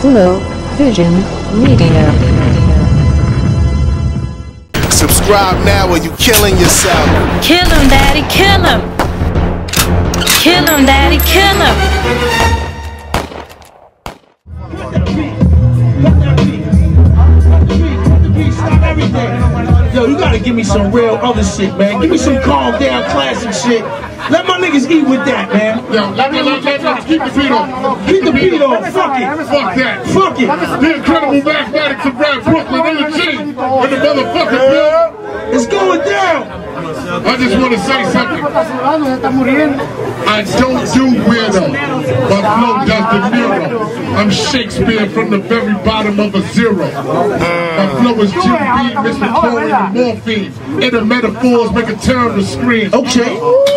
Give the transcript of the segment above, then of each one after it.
Flow Vision Media. Subscribe now or you killing yourself. Kill him, daddy, kill him. Kill him, daddy, kill him. Stop everything. Yo, you gotta give me some real other shit, man. Give me some calm down classic shit. Let my niggas eat with that, man. Yo, let me, let, let, let, keep the beat on. Keep the beat on. Fuck it. Fuck that. Fuck it. The incredible mathematics of rap Brooklyn in the G. In the motherfucking bill. It's going down. I just want to say something. I don't do weirdo. My flow does the Nero. I'm Shakespeare from the very bottom of a zero. My flow is Jim B, Mr. Corey, and morphine. And the metaphors make a terrible scream. Okay.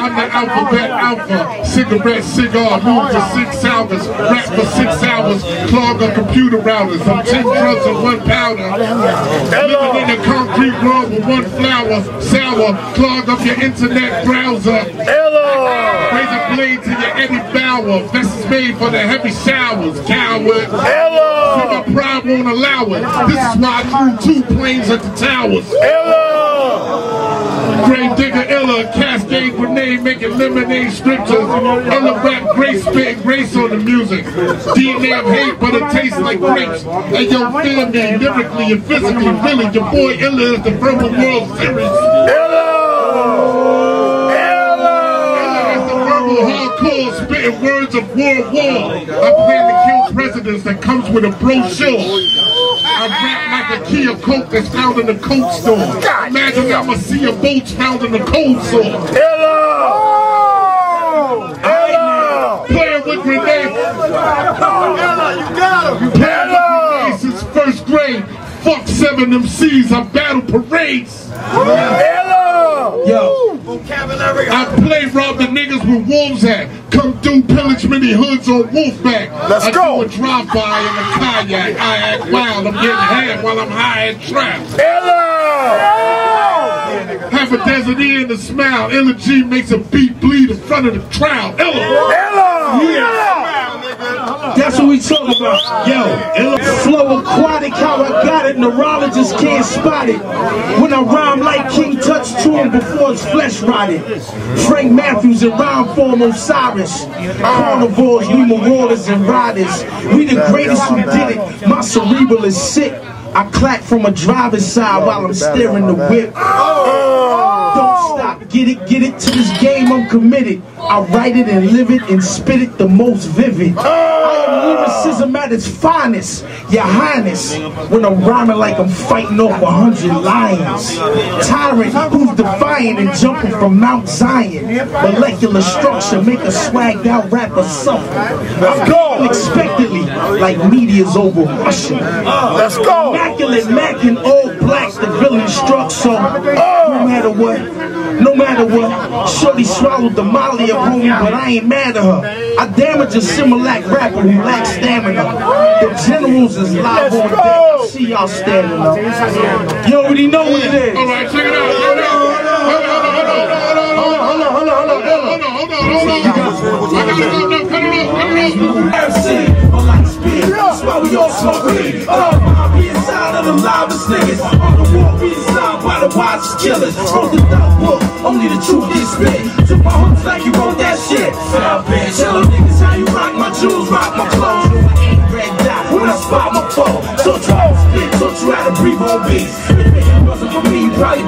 I'm the alphabet alpha, cigarette, cigar, move for six hours, rap for six hours, clog up computer routers. I'm 10 drugs and one powder. Living in a concrete world with one flower, sour, clog up your internet browser. Razor blade to your Eddie Bauer, vest is made for the heavy showers, coward. See my pride won't allow it. This is why I threw two planes at the towers. Grave digger illa, cascade grenade, making lemonade scriptures. Illa rap, grace spitting grace on the music. DNA of hate, but it tastes like grapes. And yo, feel me, lyrically and physically, really, your boy Illa is the verbal World Series. Illa is the verbal hardcore, spitting words of world war. I plan to kill presidents that comes with a brochure. I rap a key of coke that's found in the coke store. God Imagine damn. I'ma see a boat found in the cold store. Hello! Oh! Hello! Playing with grenades. Hello, you got him. You got. Since first grade, fuck seven MCs. I battle parades. Hello! I play rob the niggas with wolves at. Come through, pillage many hoods on Wolfpack. Let's I go. do a drive-by in a kayak. I act wild, I'm getting head while I'm high and trapped. half a desert ear and a smile. Illa Ghee makes a beat bleed in front of the crowd. Illa! That's what we talking about. Yo, flow aquatic, how I got it. Neurologists can't spot it. When I rhyme like King Touch to him before his flesh rotted. Frank Matthews in rhyme form Osiris. Carnivores, we marauders and riders. We the greatest who did it. My cerebral is sick. I clap from a driver's side while I'm steering the whip. Get it, get it. To this game, I'm committed. I write it and live it and spit it the most vivid. I am lyricism at its finest, your highness. When I'm rhyming like I'm fighting off a hundred lions. Tyrant who's defiant and jumping from Mount Zion. Molecular structure make a swagged out rapper suffer. I'm going unexpectedly like meteors over Russia. Let's go. Immaculate Mac in all black, the villain struck. So no matter what, no matter what, Shorty swallowed the molly of homie, but I ain't mad at her. I damage a Similac rapper who lacks stamina. The generals is live on deck. See y'all standing up. You already know what it is. All right, check it out. Hold on, hold on, hold on, hold on, hold on, hold on, hold on, hold on, hold on, hold on, hold on, hold on, hold on, hold on. I gotta go, no, cut it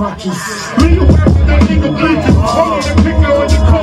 crutches. Me a rapper that nigga bleaches. Holding the pick on car.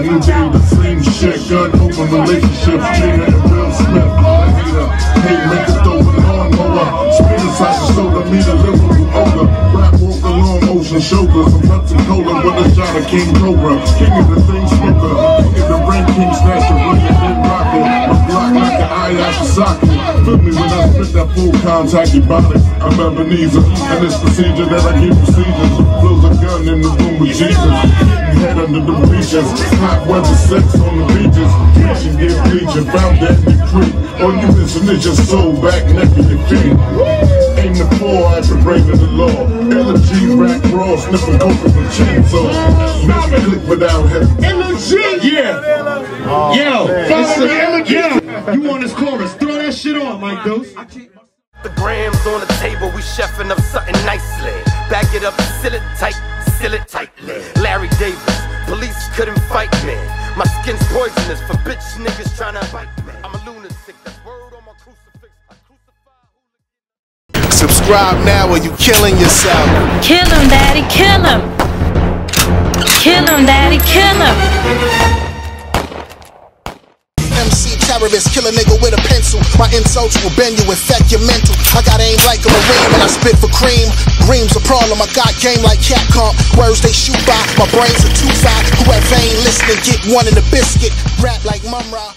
New day, the same shit. Gun open relationships, Gina and Will Smith. I hate make it throw a lawnmower. Speed inside the soda, me the lyrical older. Rap walk along ocean shoulders. I'm Pensacola with a shot of King Cobra. King of the thing Ayashi socket. Feel me when I spit that full contact ebonics. I'm Ebenezer, and this procedure that I give procedures. Blows a gun in the room with Jesus. Head under the bleachers. Hot weather sex on the beaches. Kitchen get bleaching, found that in the creek. All you missing is your soul, back, neck, and your feet. Aim the floor, I can break the law. Elegy, rack, raw, sniffing coke with a chainsaw. Make me click without him. Yeah. Yo, listen, yeah. Shit on, The grams on the table, we chefing up something nicely. Back it up, seal it tight, seal it tightly. Larry Davis, police couldn't fight me. My skin's poisonous for bitch niggas trying to bite me. I'm a lunatic, that's word on my crucifix. I crucify Subscribe now or you killing yourself. Kill him, daddy, kill him. Kill him, daddy, kill him. Terrorist, kill a nigga with a pencil. My insults will bend you, infect your mental. I got aim like a marine and I spit for cream. Dreams a problem, I got game like cat Capcom. Words they shoot by, my brains are too fat. Whoever ain't listening, get one in the biscuit. Rap like Mumm-Ra.